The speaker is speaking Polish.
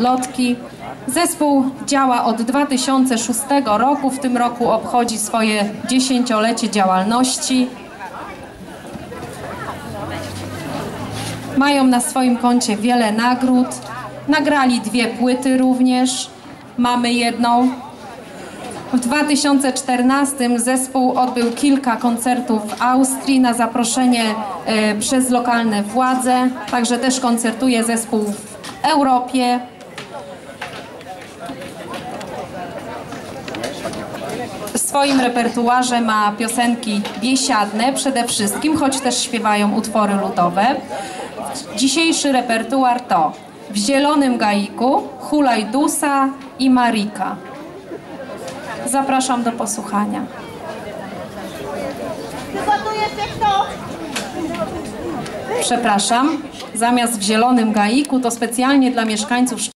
Lotki. Zespół działa od 2006 roku. W tym roku obchodzi swoje dziesięciolecie działalności. Mają na swoim koncie wiele nagród. Nagrali dwie płyty również. Mamy jedną. W 2014 zespół odbył kilka koncertów w Austrii na zaproszenie e, przez lokalne władze. Także też koncertuje zespół w Europie. W swoim repertuarze ma piosenki biesiadne przede wszystkim, choć też śpiewają utwory ludowe. Dzisiejszy repertuar to W zielonym gaiku, Hulajdusa i Marika. Zapraszam do posłuchania. Przepraszam, zamiast w zielonym gaiku to specjalnie dla mieszkańców